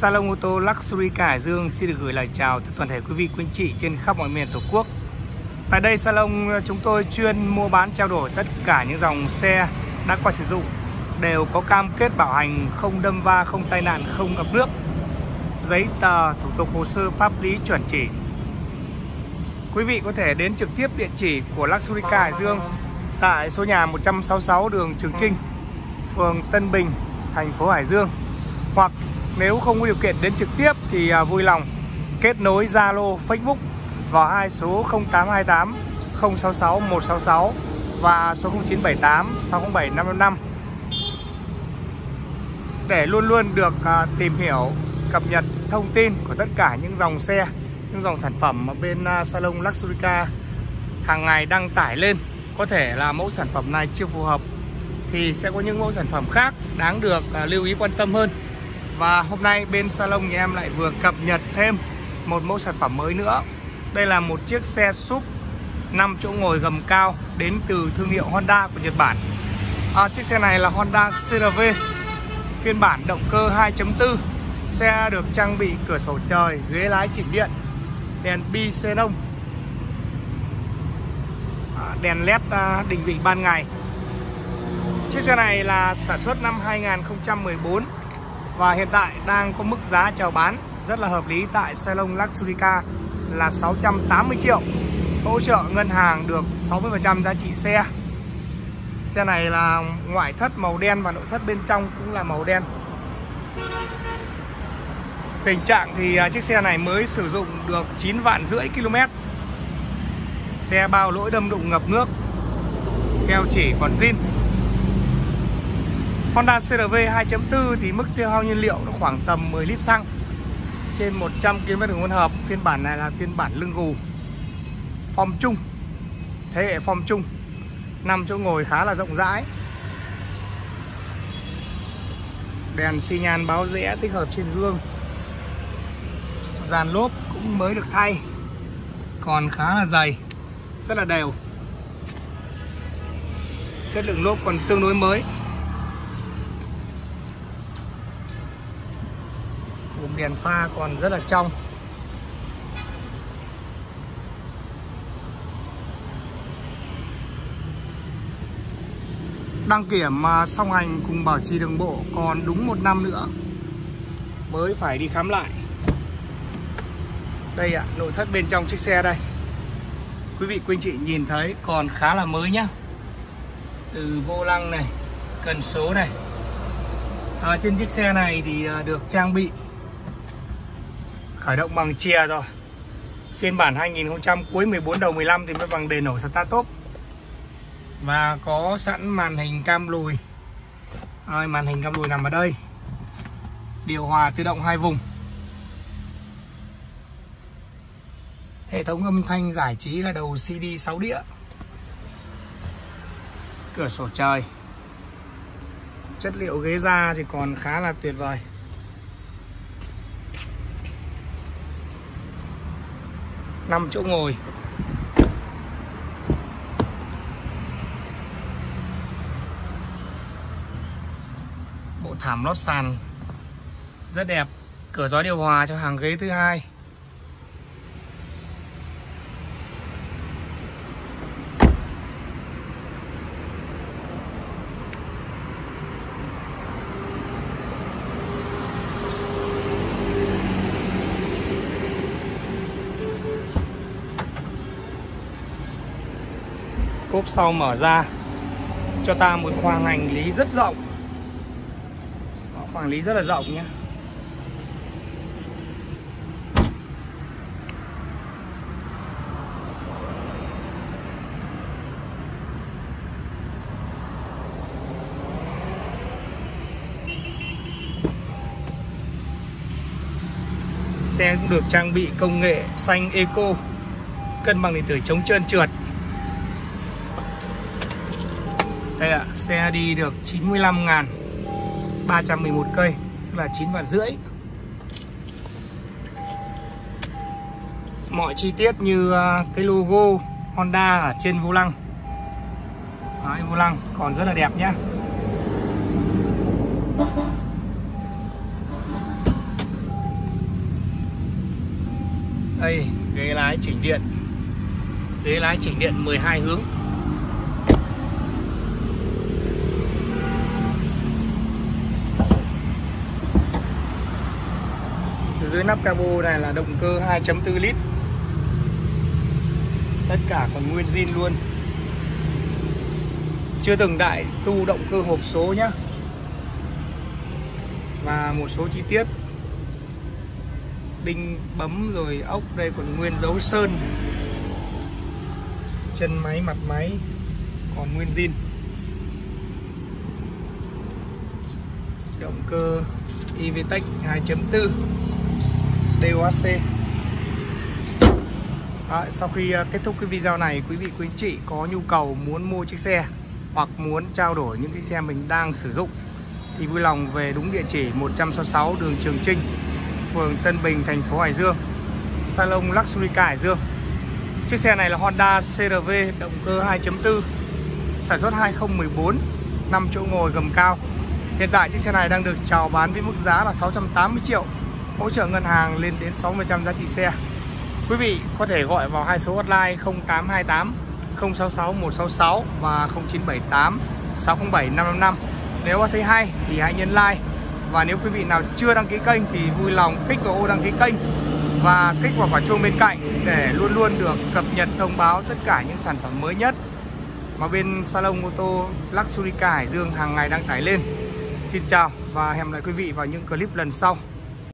Salon ô tô Luxury Car Hải Dương xin được gửi lời chào tới toàn thể quý vị quý anh chị trên khắp mọi miền Tổ quốc. Tại đây salon ờ, chúng tôi chuyên mua bán trao đổi tất cả những dòng xe đã qua sử dụng đều có cam kết bảo hành không đâm va, không tai nạn, không ngập nước. Giấy tờ, thủ tục hồ sơ pháp lý chuẩn chỉ. Quý vị có thể đến trực tiếp địa chỉ của Luxury Car Hải Dương tại số nhà 166 đường Trường Trinh, phường Tân Bình, thành phố Hải Dương hoặc nếu không có điều kiện đến trực tiếp thì à, vui lòng kết nối Zalo, Facebook vào hai số 0828 066 166 và số 0978 607 555 để luôn luôn được à, tìm hiểu cập nhật thông tin của tất cả những dòng xe những dòng sản phẩm mà bên à, salon Luxurica hàng ngày đăng tải lên có thể là mẫu sản phẩm này chưa phù hợp thì sẽ có những mẫu sản phẩm khác đáng được lưu ý quan tâm hơn và hôm nay bên salon nhà em lại vừa cập nhật thêm một mẫu sản phẩm mới nữa. Đây là một chiếc xe SUV 5 chỗ ngồi gầm cao đến từ thương hiệu Honda của Nhật Bản. À, Chiếc xe này là Honda CRV phiên bản động cơ 2.4 Xe được trang bị cửa sổ trời, ghế lái chỉnh điện, đèn bi xenon à, Đèn led à, định vị ban ngày. Chiếc xe này là sản xuất năm 2014 và hiện tại đang có mức giá chào bán rất là hợp lý tại Salon Luxurica là 680 triệu. Hỗ trợ ngân hàng được 60% giá trị xe. Xe này là ngoại thất màu đen và nội thất bên trong cũng là màu đen. Tình trạng thì à, chiếc xe này mới sử dụng được 9 vạn rưỡi km xe bao lỗi đâm đụng ngập nước, keo chỉ còn zin. Honda CRV 2.4 thì mức tiêu hao nhiên liệu nó khoảng tầm 10 lít xăng trên 100 km đường hỗn hợp. Phiên bản này là phiên bản lưng gù. Form chung. Thế hệ form chung. 5 chỗ ngồi khá là rộng rãi. Đèn xi nhan báo rẽ tích hợp trên gương. Dàn lốp cũng mới được thay. Còn khá là dày, rất là đều. Chất lượng lốp còn tương đối mới. Cụm đèn pha còn rất là trong. Đăng kiểm mà song hành cùng bảo trì đường bộ còn đúng một năm nữa. Mới phải đi khám lại. Đây ạ, à, nội thất bên trong chiếc xe đây. Quý vị quý anh chị nhìn thấy còn khá là mới nhá. Từ vô lăng này, cần số này. À, Trên chiếc xe này thì à, được trang bị khởi động bằng chìa rồi. Phiên bản 2000 cuối 14 đầu 15 thì mới bằng đề nổ start top và có sẵn màn hình cam lùi. À, màn hình cam lùi nằm ở đây. Điều hòa tự động hai vùng. Hệ thống âm thanh giải trí là đầu CD 6 đĩa. Cửa sổ trời. Chất liệu ghế da thì còn khá là tuyệt vời. 5 chỗ ngồi. Bộ thảm lót sàn. Rất đẹp. Cửa gió điều hòa cho hàng ghế thứ hai. Cốp sau mở ra. Cho ta một khoang hành lý rất rộng. Khoang lý rất là rộng nhé. Xe cũng được trang bị công nghệ xanh eco, cân bằng điện tử chống trơn trượt. Đây ạ, xe đi được 95.000 311 cây Tức là 9 vạn rưỡi. Mọi chi tiết như ờ, cái logo Honda ở trên vô lăng. Đấy, vô lăng còn rất là đẹp nhé Đây, ghế lái chỉnh điện. Ghế lái chỉnh điện 12 hướng. Dưới nắp cabo này là động cơ 2.4 lít. Tất cả còn nguyên zin luôn. Chưa từng đại tu động cơ hộp số nhá. Và một số chi tiết. Đinh bấm rồi ốc, đây còn nguyên dấu sơn. Chân máy, mặt máy còn nguyên zin. Động cơ EVTEC 2.4 DOHC à, Sau khi ờ, kết thúc cái video này quý vị quý anh chị có nhu cầu muốn mua chiếc xe hoặc muốn trao đổi những cái xe mình đang sử dụng thì vui lòng về đúng địa chỉ 166 đường Trường Trinh phường Tân Bình thành phố Hải Dương Salon Luxury Car Hải Dương. Chiếc xe này là Honda CRV động cơ 2.4 sản xuất 2014 5 chỗ ngồi gầm cao. Hiện tại chiếc xe này đang được chào bán với mức giá là 680 triệu hỗ trợ ngân hàng lên đến 60% giá trị xe. Quý vị có thể gọi vào hai số hotline 0828 066 166 và 0978 607 555. Nếu thấy hay thì hãy nhấn like và nếu quý vị nào chưa đăng ký kênh thì vui lòng kích vào ô đăng ký kênh và kích vào quả chuông bên cạnh để luôn luôn được cập nhật thông báo tất cả những sản phẩm mới nhất mà bên salon ô tô Luxury Hải Dương hàng ngày đăng tải lên. Xin chào và hẹn gặp lại quý vị vào những clip lần sau.